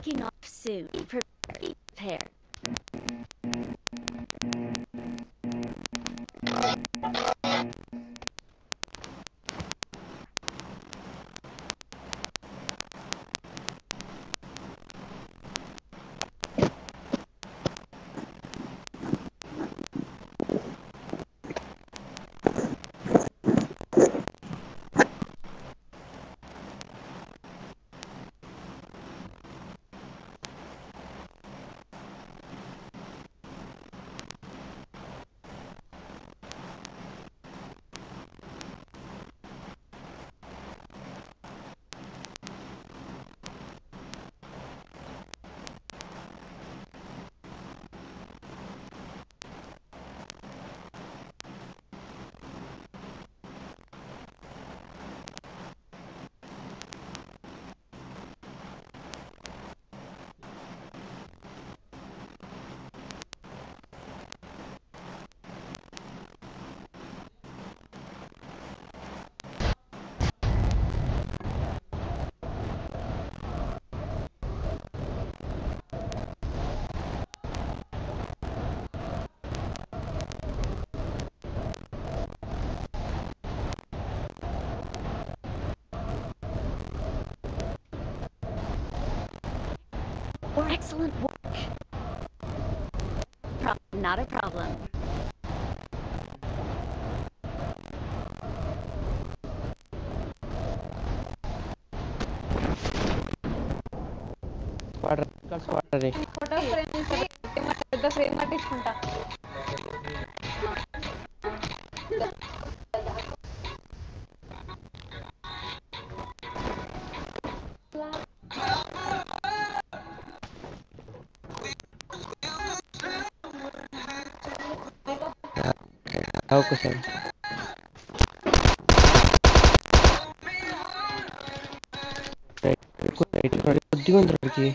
they cannot or excellent work. Not a problem. Quarter, quarter. Photo frame, photo frame, frame కట్టించుకుంటా ఒకసారి right కొద్దిగా ఉంది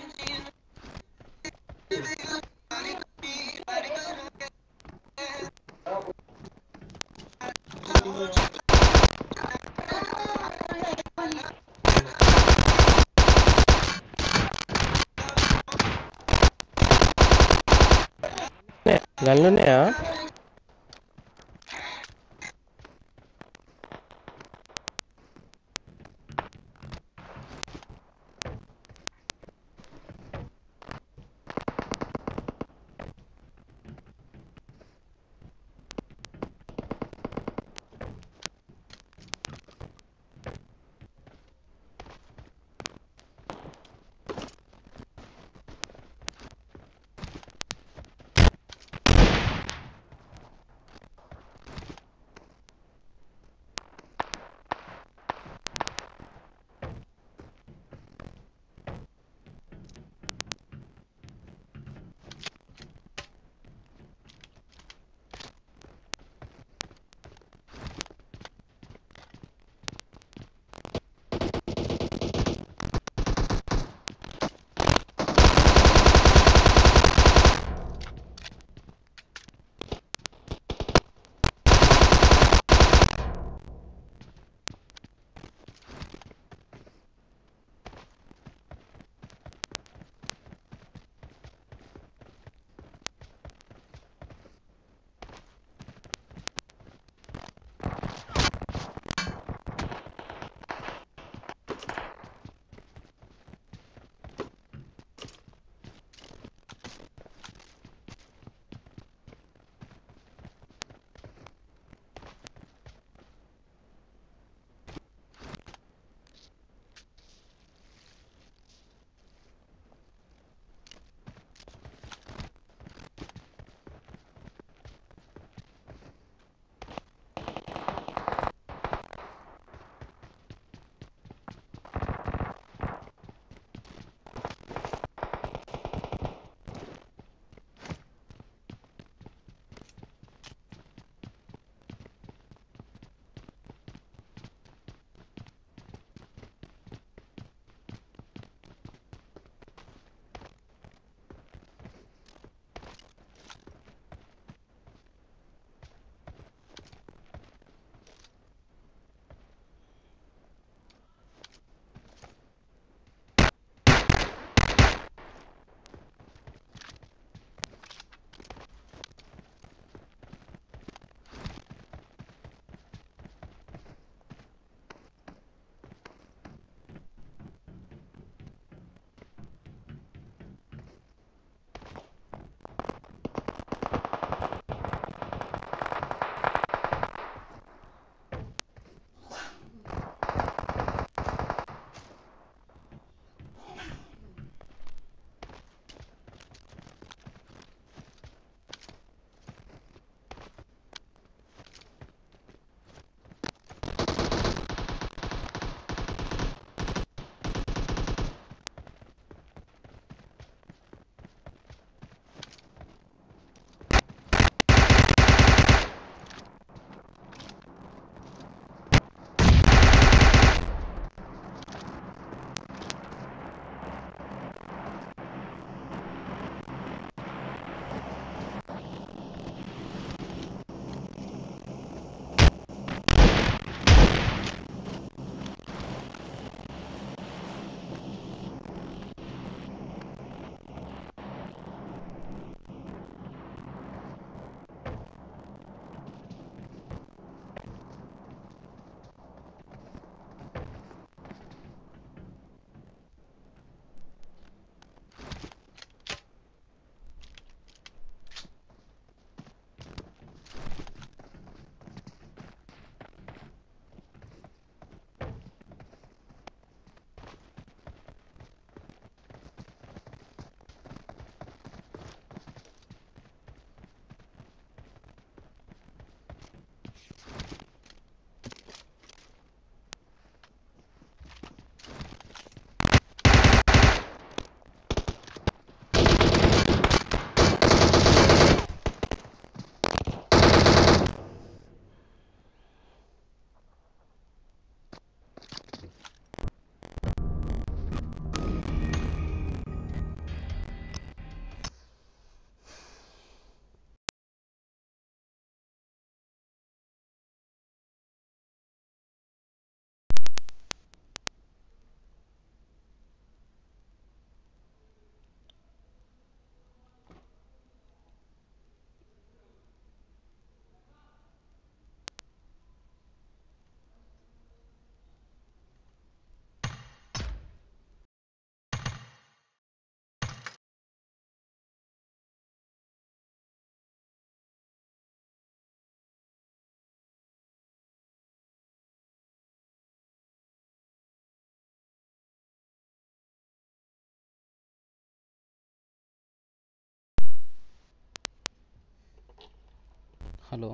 hello.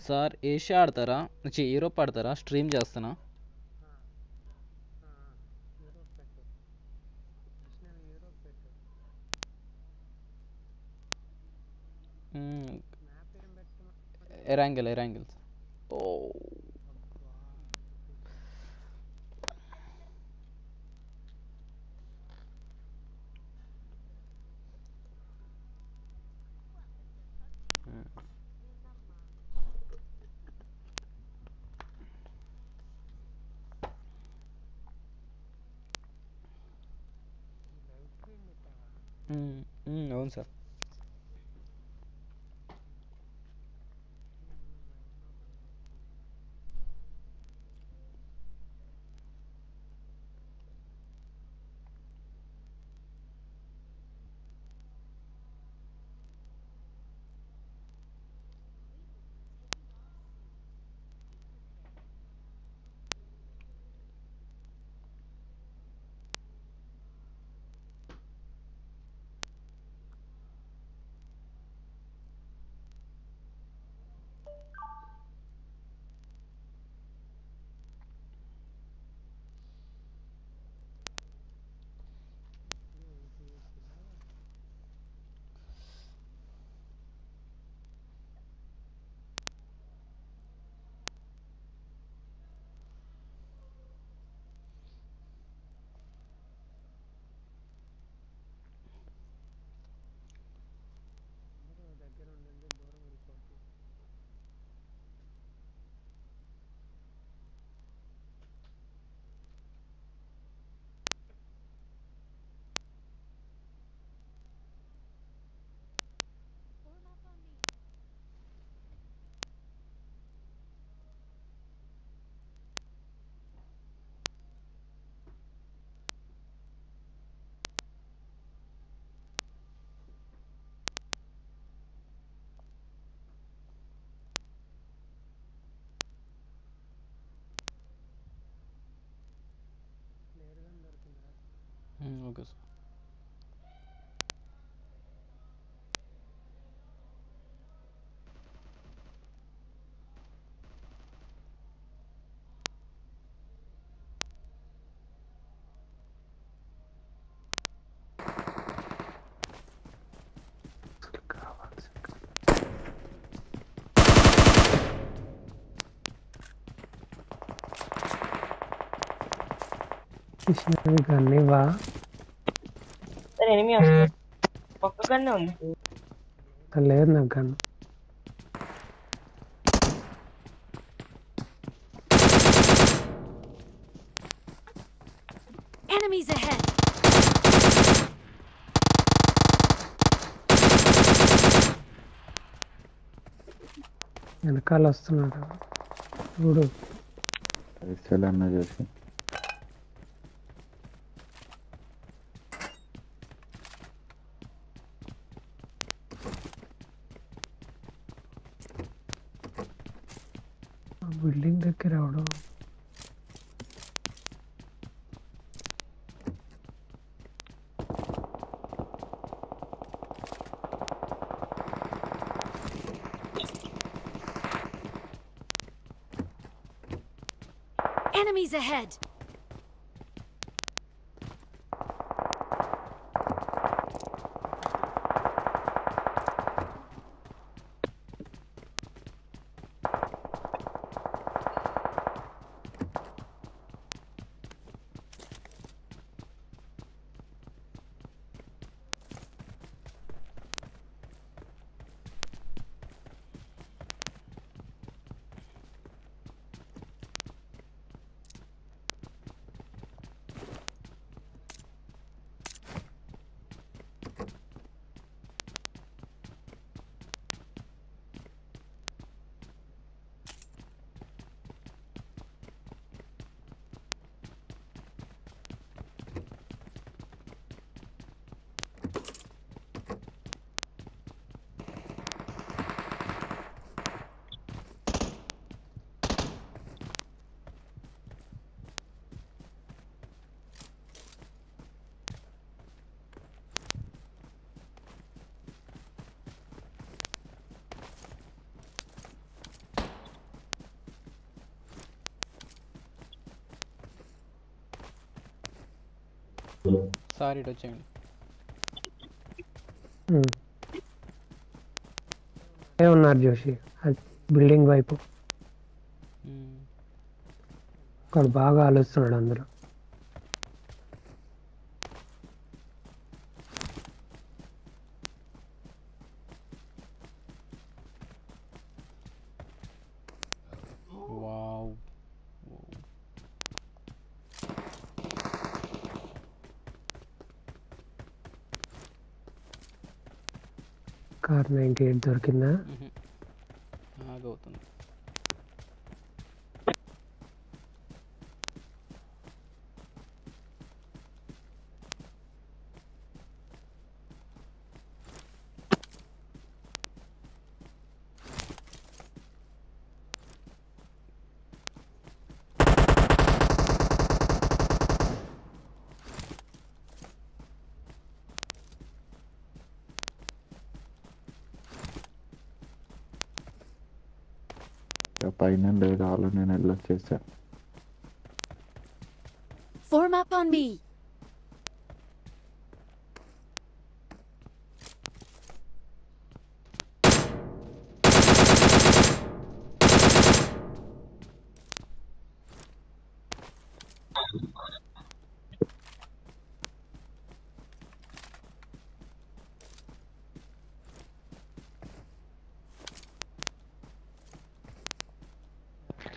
Sir Asia ఆడతారా? నుంచి Europe ఆడతారా? Stream చేస్తానా ఎరాంగిల్ ఎరాంగిల్ ఓ. మ్మ్, మ్మ్, అవును సార్ うん、OK です。स्टेशनरी करने व సార్ ఎనిమిది వస్తుంది ఒక్క గన్నే ఉంది లేదు నాకు గన్ Enemies ahead! వెనకాల వస్తున్నాడు చూడు అన్న చేసి సార్ ఇటు వచ్చేయండి. ఏ ఉన్నారు జోషి? అది బిల్డింగ్ వైపు. మ్మ్. అక్కడ బాగా ఆలోచిస్తున్నాడు అందరూ Cheers.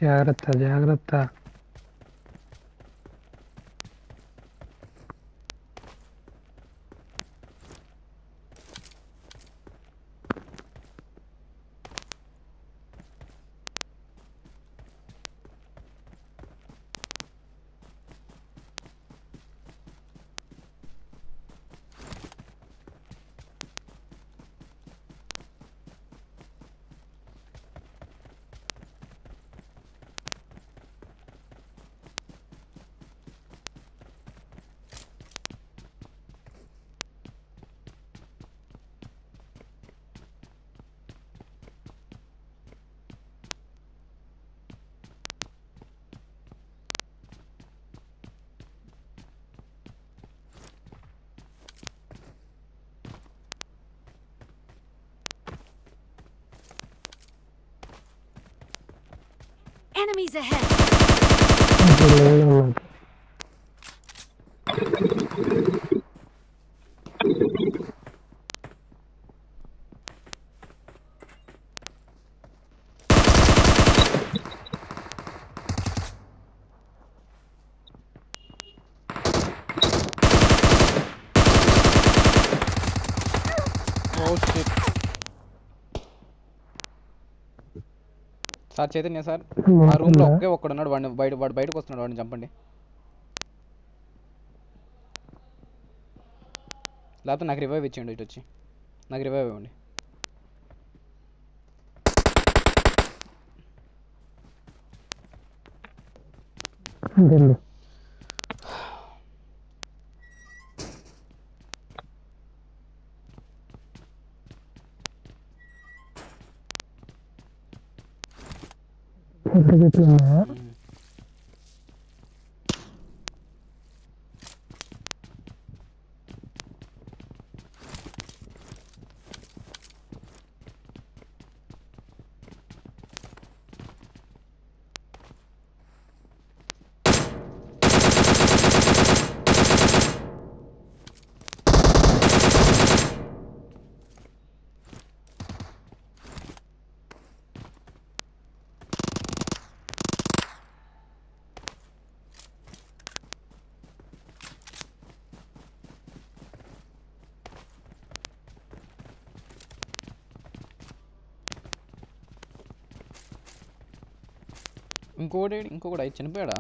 జాగ్రత్త జాగ్రత్త Enemies ahead. Sir Chaitanya sir ఆ రూమ్లో ఒకే ఒక్కడు ఉన్నాడు వాడిని బయట వాడు బయటకు వస్తున్నాడు వాడిని చంపండి. లేకపోతే నాకు రివైవ్ ఇచ్చేయండి ఇటు వచ్చి. నాకు రివైవ్ ఇవ్వండి. అంతేండి. 这个点 ఇంకొకటి అయి చనిపోయాడా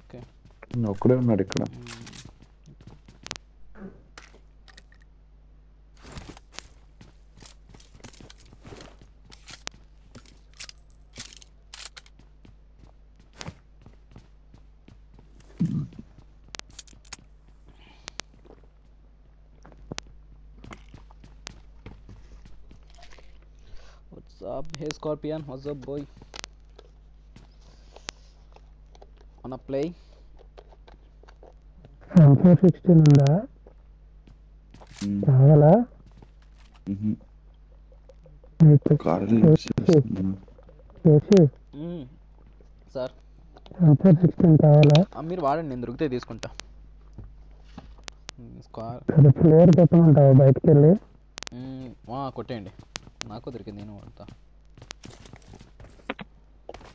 ఓకే ఒక్కడే ఉన్నాడు ఇక్కడ What's up? Hey Scorpion, what's up boy? Wanna play? ఆ, ఫోర్ సిక్స్టీన్ ఉందా కావాలా. సార్. ఫోర్ సిక్స్టీన్ కావాలా ఆ, మీరు వాడండి నేను దొరికితే తీసుకుంటా. అది ఫ్లేవర్ పెట్టమంటావా బయటకు వెళ్ళి కొట్టేయండి. నాకు దొరికింది నేను వాడతా.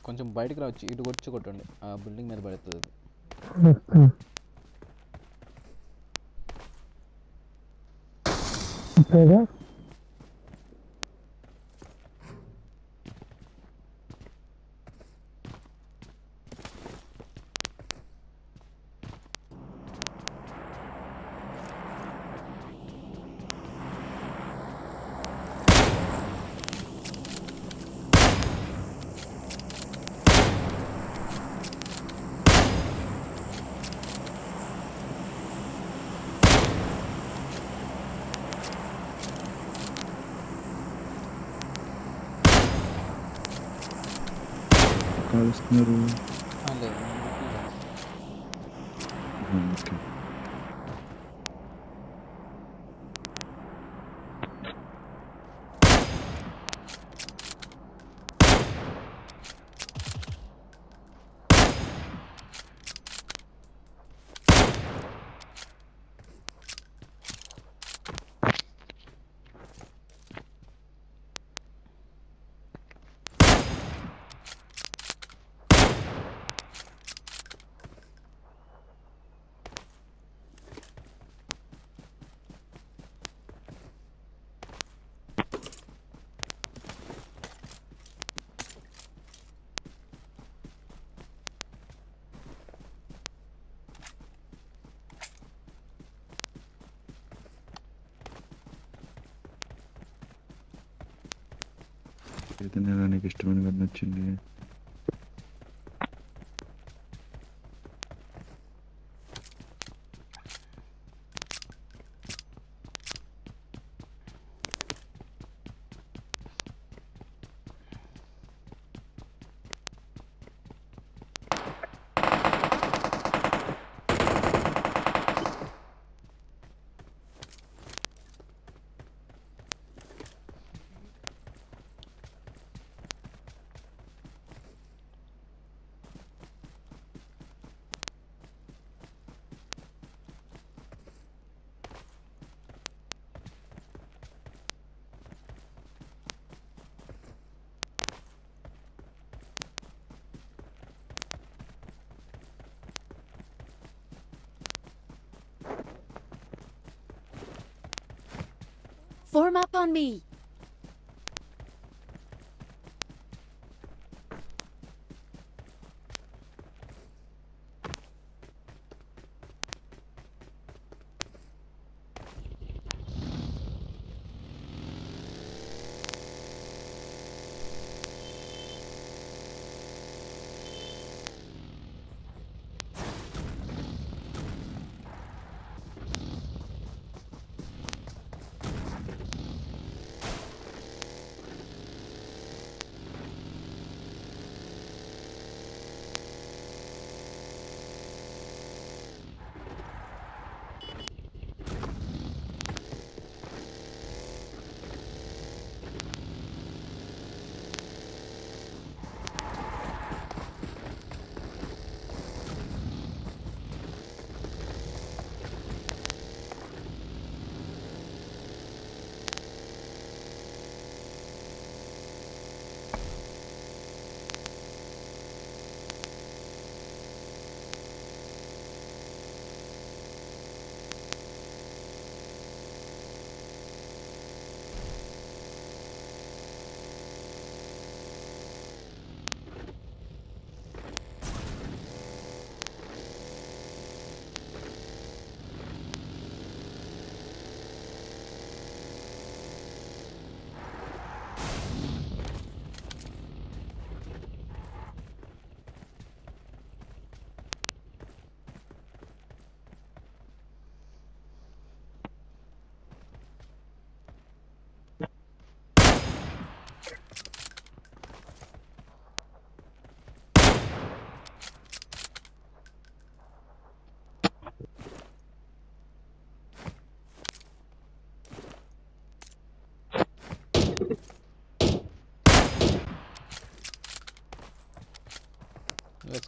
కొంచెం బయటికి రావచ్చు ఇటు వచ్చి కొట్టండి ఆ బిల్డింగ్ మీద పడుతుంది అది. Кавест не рує. А де? डिस्टर्बेंस करना चाहिए। Form up on me.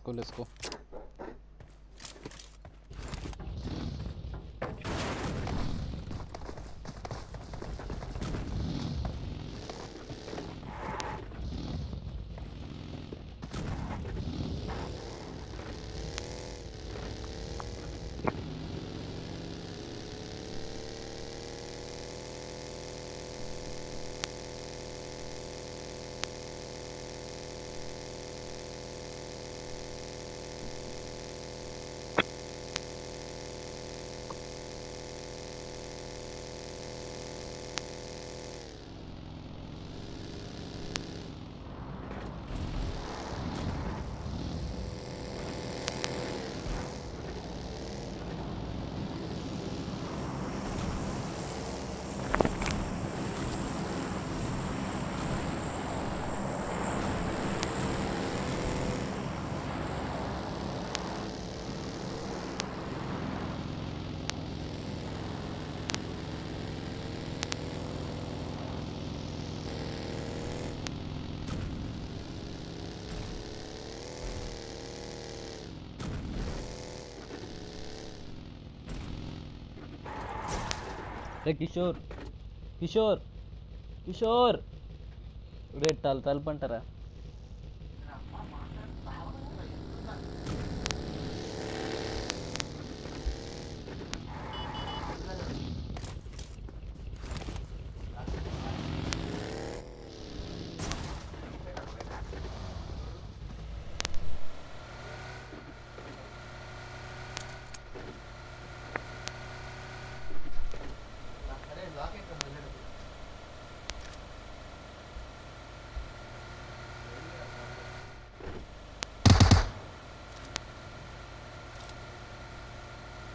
go, let's go. किशोर किशोर किशोर। रे टलताल पण टरा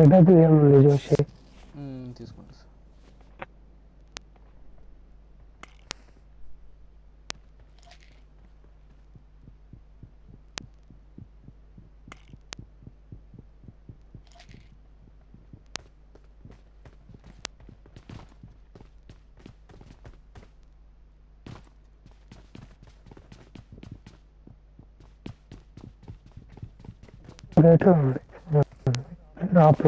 తలుపంటారా డబ్బులు ఏముంది జోషి మ్మ్, తీసుకుంటా సార్ రేటు ఉంది ड्राप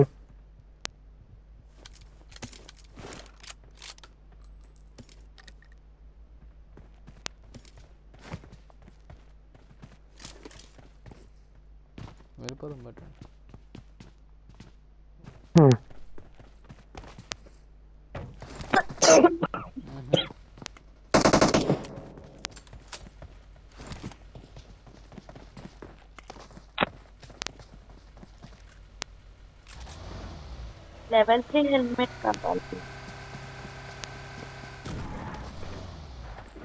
लेवल थ्री हेलमेट का डाल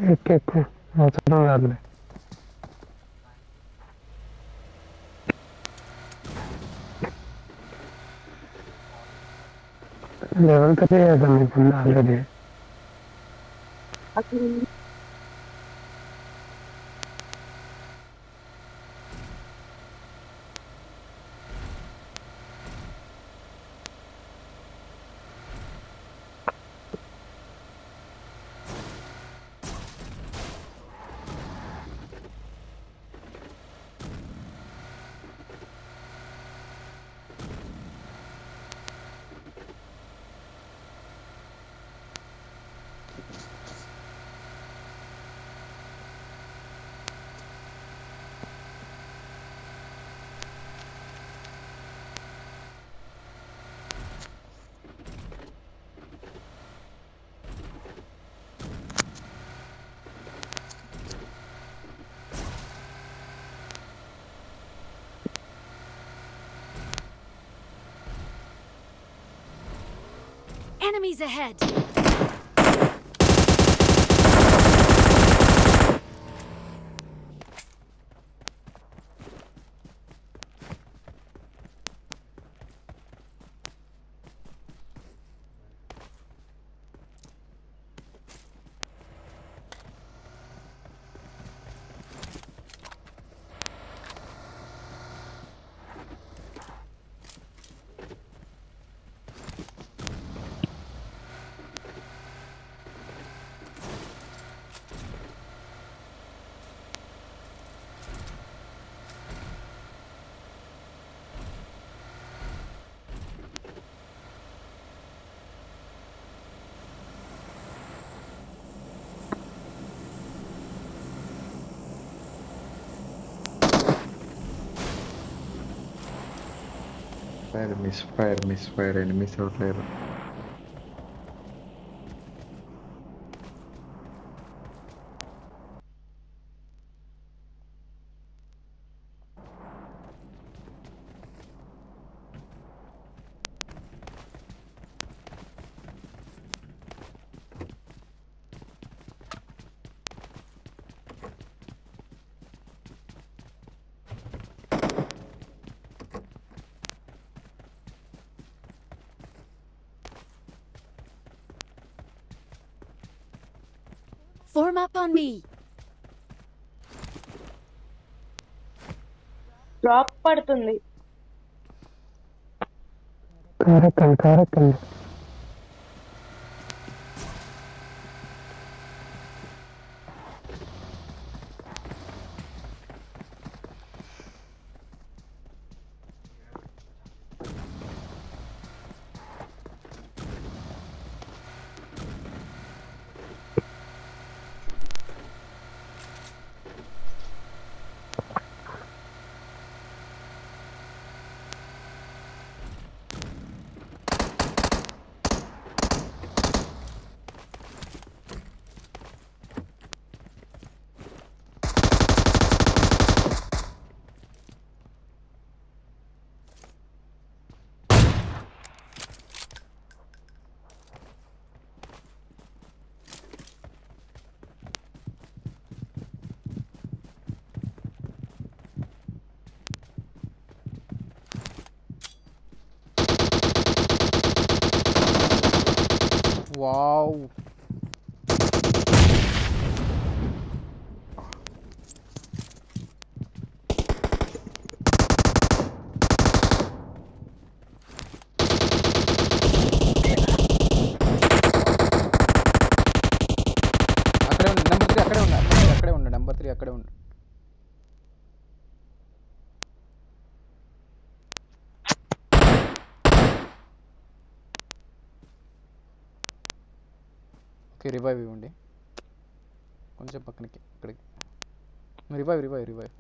एक एक अच्छा याद नहीं लेवल थ्री है समझ में आ गया थे अच्छा Enemies ahead! Misfire, misfire, misfire, enemies out there. Form up on me! Drop పడుతుంది కారెక్కండి కారెక్కండి ఓకే రివైవ్ ఇవ్వండి. కొంచెం పక్కనకి ఇక్కడికి. Revive revive revive.